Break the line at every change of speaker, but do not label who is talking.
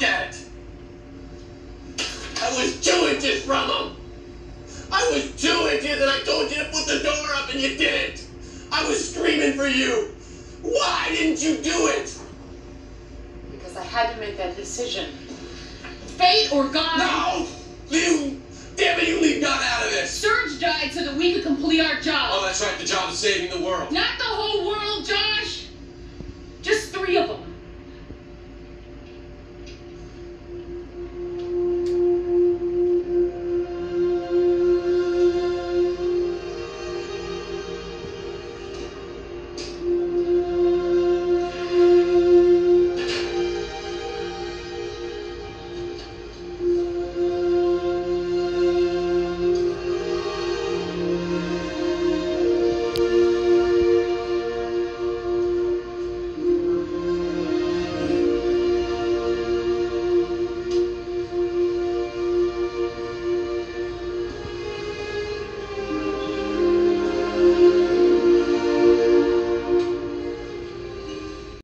that. I was two inches from him. I was two inches and I told you to put the door up and you didn't. I was screaming for you. Why didn't you do it?
Because I had to make that decision. Fate or God.
No! You, damn it, you leave God out of this.
Serge died so that we could complete our job.
Oh, that's right, the job of saving the world.
Not the whole world,